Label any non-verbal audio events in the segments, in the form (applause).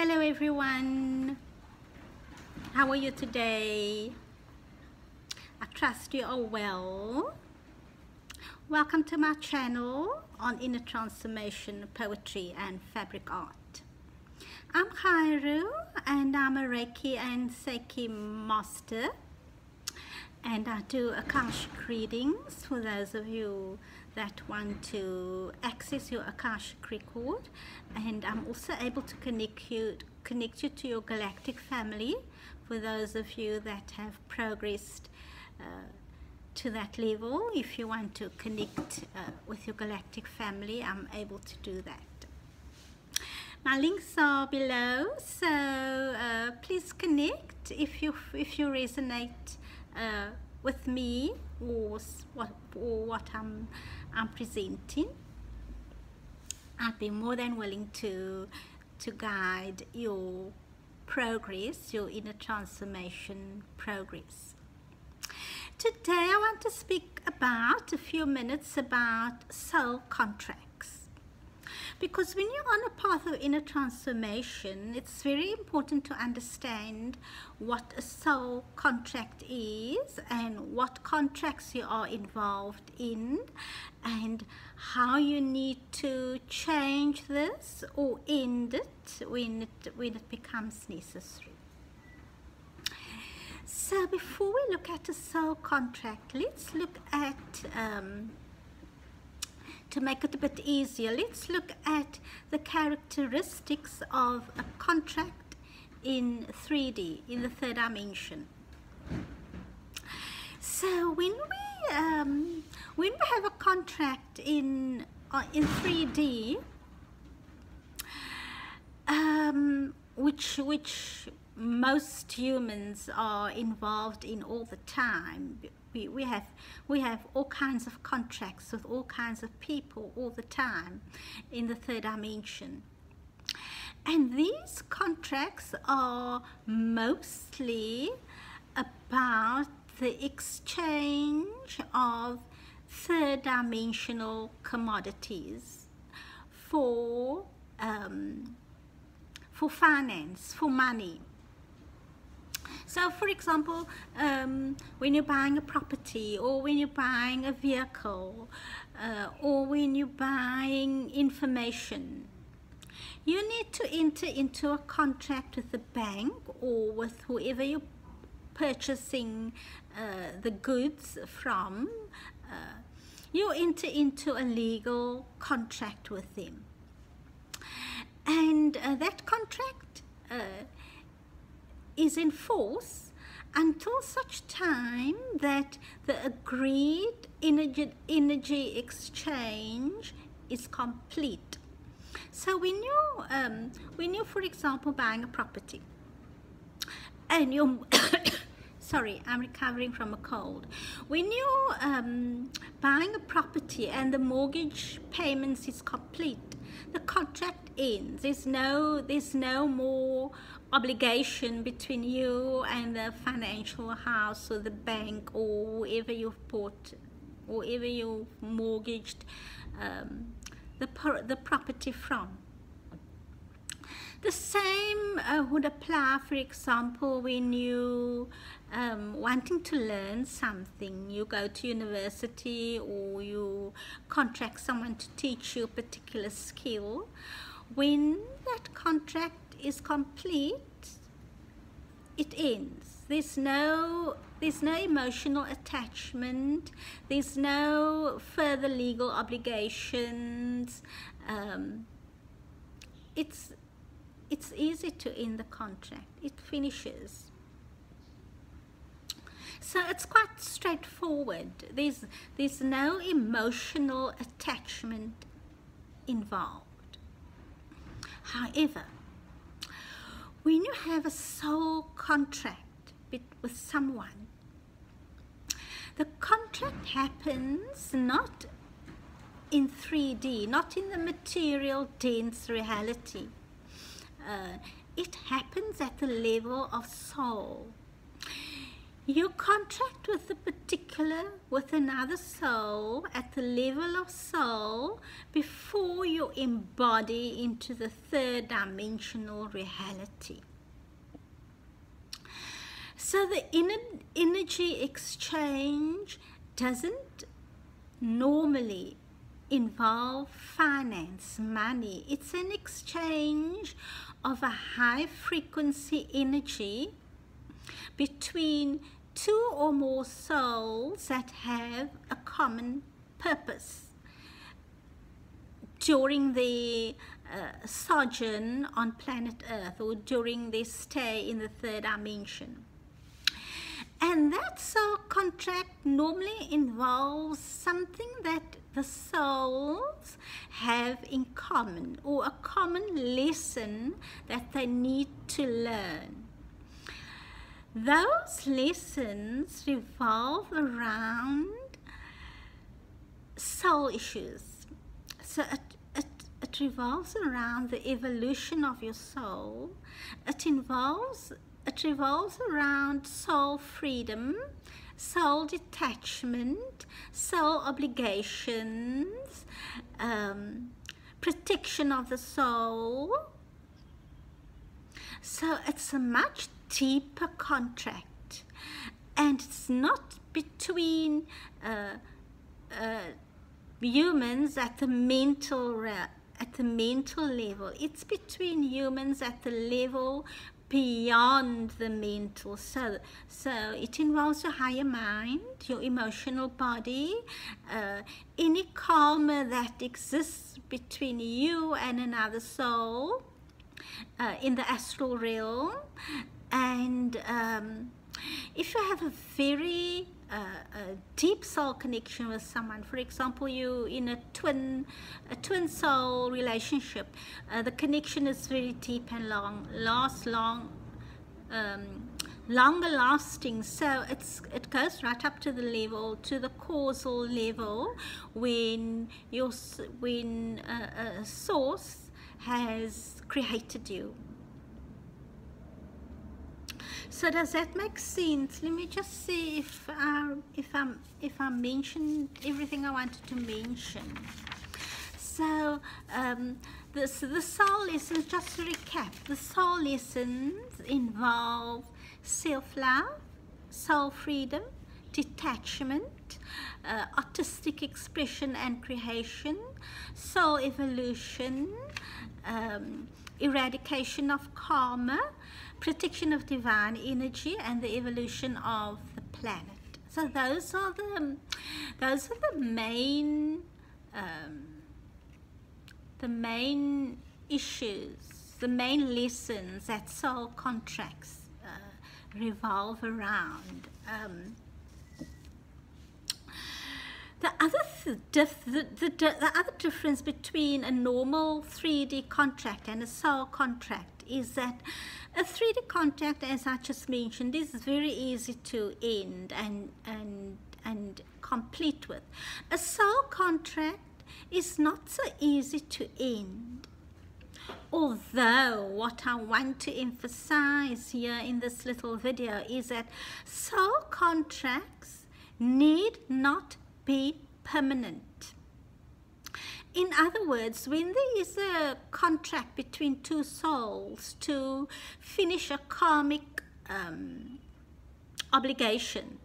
Hello everyone. How are you today? I trust you are well. Welcome to my channel on inner transformation, poetry and fabric art. I'm Ghairo and I'm a Reiki and Seiki master and I do Akashic readings for those of you that want to access your Akashic record and I'm also able to connect you connect you to your galactic family for those of you that have progressed uh, to that level. If you want to connect uh, with your galactic family I'm able to do that. My links are below so uh, please connect if you if you resonate uh, with me or what, what I'm, I'm presenting. I'd be more than willing to, to guide your progress, your inner transformation progress. Today I want to speak about a few minutes about soul contract because when you're on a path of inner transformation, it's very important to understand what a soul contract is and what contracts you are involved in and how you need to change this or end it when it, when it becomes necessary. So before we look at a soul contract, let's look at um, to make it a bit easier, let's look at the characteristics of a contract in 3D, in the third dimension. So when we, um, when we have a contract in, uh, in 3D, um, which, which most humans are involved in all the time. We, we have we have all kinds of contracts with all kinds of people all the time in the third dimension. And these contracts are mostly about the exchange of third dimensional commodities for um, for finance for money so for example, um, when you're buying a property or when you're buying a vehicle uh, or when you're buying information, you need to enter into a contract with the bank or with whoever you're purchasing uh, the goods from. Uh, you enter into a legal contract with them. And uh, that contract uh, is in force until such time that the agreed energy, energy exchange is complete. So when you, um, when you, for example, buying a property, and you're, (coughs) sorry, I'm recovering from a cold. When you're um, buying a property and the mortgage payments is complete, the contract ends. There's no, there's no more obligation between you and the financial house or the bank or whoever you've bought whoever you've mortgaged um, the, the property from. The same uh, would apply, for example, when you um, wanting to learn something, you go to university or you contract someone to teach you a particular skill. When that contract is complete, it ends. There's no there's no emotional attachment. There's no further legal obligations. Um, it's it's easy to end the contract. It finishes. So it's quite straightforward. There's there's no emotional attachment involved. However, when you have a soul contract with someone, the contract happens not in 3D, not in the material dense reality. It happens at the level of soul. you contract with a particular, with another soul at the level of soul before you embody into the third dimensional reality. So the energy exchange doesn't normally involve finance, money. It's an exchange of a high frequency energy between two or more souls that have a common purpose during the uh, sojourn on planet Earth or during their stay in the third dimension. And that soul contract normally involves something that the souls have in common or a common lesson that they need to learn. Those lessons revolve around soul issues. So it, it, it revolves around the evolution of your soul. It involves it revolves around soul freedom, soul detachment, soul obligations, um, protection of the soul. So it's a much deeper contract and it's not between uh, uh, humans at the mental at the mental level it's between humans at the level beyond the mental so so it involves your higher mind your emotional body uh, any karma that exists between you and another soul uh, in the astral realm. And um, if you have a very uh, a deep soul connection with someone. For example you in a twin a twin soul relationship uh, the connection is very deep and long lasts long um, longer lasting. So it's it goes right up to the level to the causal level when your when a, a source has created you so does that make sense? Let me just see if I, if I'm if I mentioned everything I wanted to mention. So um, this the soul lessons. Just to recap, the soul lessons involve self-love, soul freedom, detachment, uh, artistic expression and creation, soul evolution, um, eradication of karma, protection of divine energy and the evolution of the planet. So those are the those are the main um, the main issues, the main lessons that soul contracts uh, revolve around. Um, the other th the, the, the other difference between a normal 3D contract and a soul contract is that a 3D contract, as I just mentioned, is very easy to end and, and, and complete with. A soul contract is not so easy to end. Although what I want to emphasize here in this little video is that soul contracts need not be permanent. In other words, when there is a contract between two souls to finish a karmic um, obligation,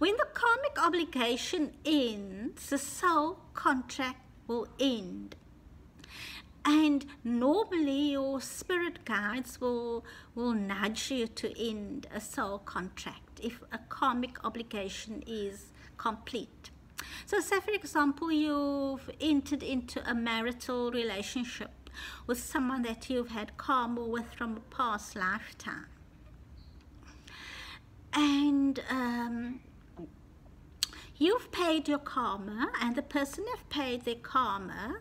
when the karmic obligation ends, the soul contract will end. And normally your spirit guides will, will nudge you to end a soul contract if a karmic obligation is complete. So say for example, you've entered into a marital relationship with someone that you've had karma with from a past lifetime. And um, you've paid your karma and the person have paid their karma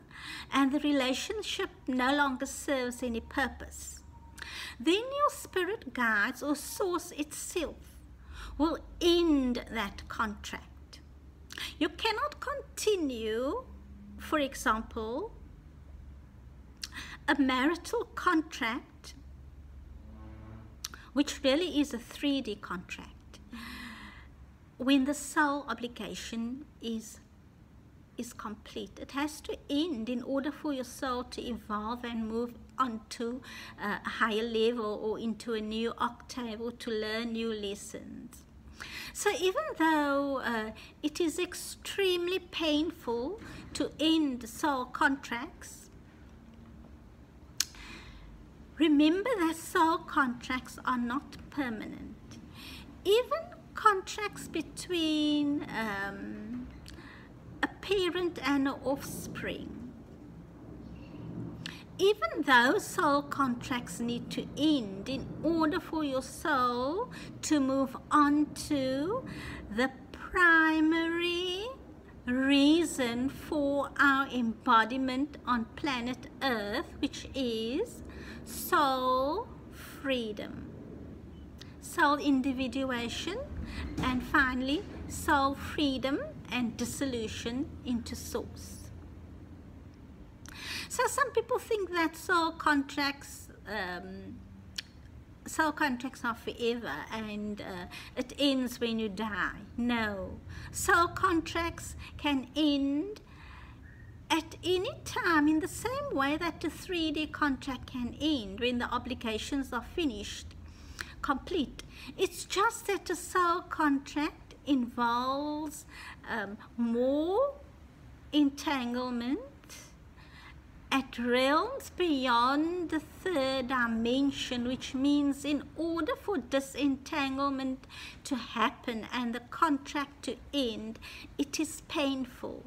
and the relationship no longer serves any purpose. Then your spirit guides or source itself will end that contract you cannot continue, for example, a marital contract, which really is a 3D contract. when the soul obligation is is complete. It has to end in order for your soul to evolve and move on to uh, a higher level or into a new octave or to learn new lessons. So even though uh, it is extremely painful to end soul contracts, remember that soul contracts are not permanent. Even contracts between um, a parent and an offspring even though soul contracts need to end in order for your soul to move on to the primary reason for our embodiment on planet earth which is soul freedom soul individuation and finally soul freedom and dissolution into source so some people think that soul contracts, um, soul contracts are forever and uh, it ends when you die. No, soul contracts can end at any time in the same way that the 3D contract can end when the obligations are finished, complete. It's just that a soul contract involves um, more entanglement at realms beyond the third dimension, which means in order for disentanglement to happen and the contract to end, it is painful.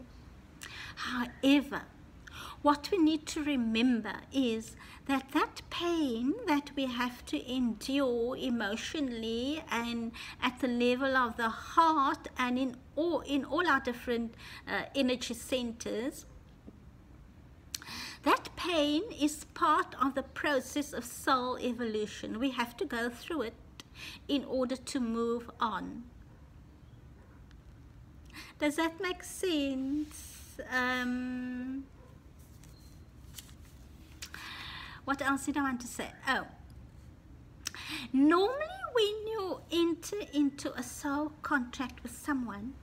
However, what we need to remember is that that pain that we have to endure emotionally and at the level of the heart and in all, in all our different uh, energy centers that pain is part of the process of soul evolution. We have to go through it in order to move on. Does that make sense? Um, what else did I want to say? Oh, normally when you enter into a soul contract with someone,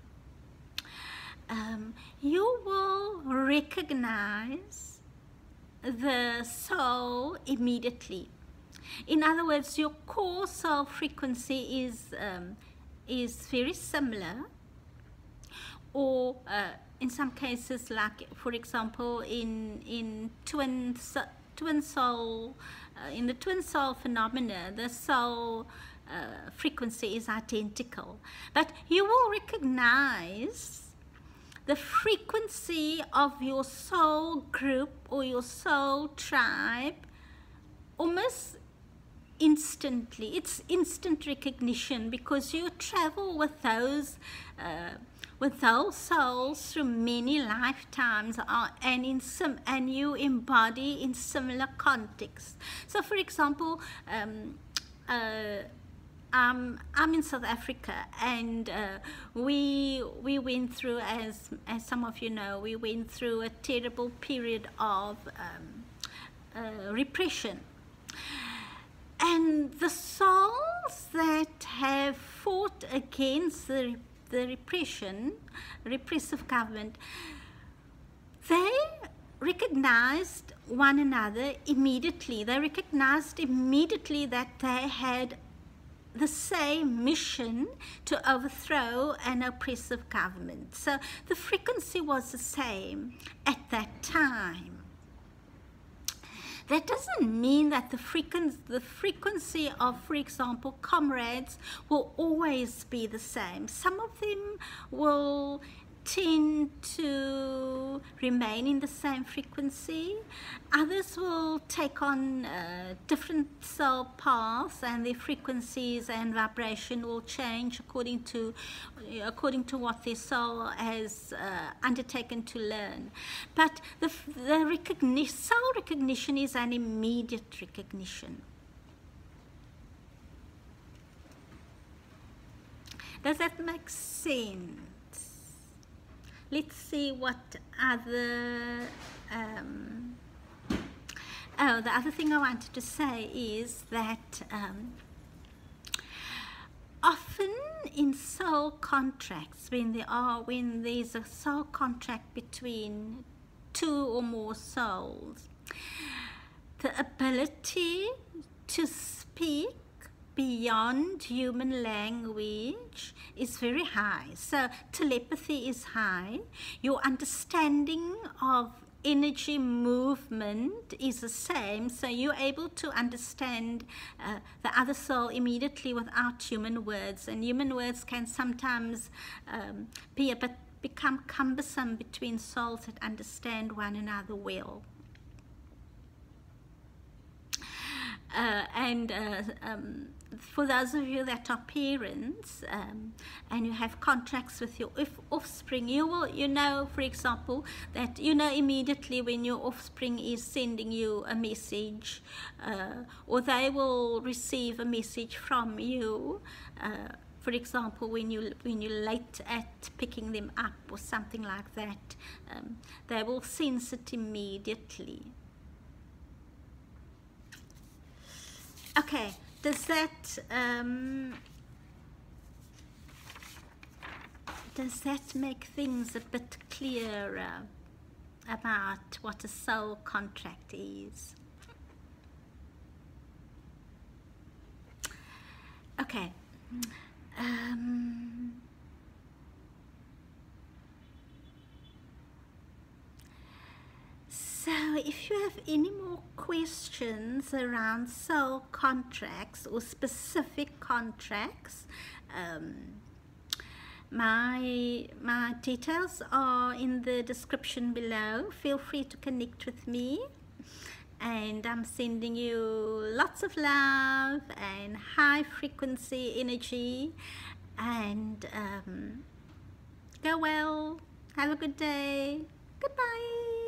um, you will recognize the soul immediately. In other words, your core soul frequency is, um, is very similar or uh, in some cases like for example in in twin twin soul uh, in the twin soul phenomena the soul uh, frequency is identical but you will recognize the frequency of your soul group or your soul tribe almost instantly. It's instant recognition because you travel with those uh, with those souls through many lifetimes uh, and in some and you embody in similar contexts. So for example, um, uh, um, I'm in South Africa, and uh, we we went through, as as some of you know, we went through a terrible period of um, uh, repression, and the souls that have fought against the the repression, repressive government, they recognized one another immediately. They recognized immediately that they had the same mission to overthrow an oppressive government. So the frequency was the same at that time. That doesn't mean that the frequency, the frequency of, for example, comrades will always be the same. Some of them will tend to remain in the same frequency. Others will take on uh, different cell paths and their frequencies and vibration will change according to according to what their soul has uh, undertaken to learn. But the, the recogni soul recognition is an immediate recognition. Does that make sense? Let's see what other um, oh the other thing I wanted to say is that um, often in soul contracts, when there are when there's a soul contract between two or more souls, the ability to speak beyond human language is very high. So telepathy is high. Your understanding of energy movement is the same. So you're able to understand uh, the other soul immediately without human words. And human words can sometimes um, be a bit become cumbersome between souls that understand one another well. Uh, and uh, um, for those of you that are parents um, and you have contracts with your offspring, you will, you know, for example, that you know immediately when your offspring is sending you a message, uh, or they will receive a message from you. Uh, for example, when you when you're late at picking them up or something like that, um, they will sense it immediately. Okay, does that um, does that make things a bit clearer about what a soul contract is? Okay. Um, So if you have any more questions around soul contracts or specific contracts, um, my, my details are in the description below. Feel free to connect with me. And I'm sending you lots of love and high frequency energy. And um, go well. Have a good day. Goodbye.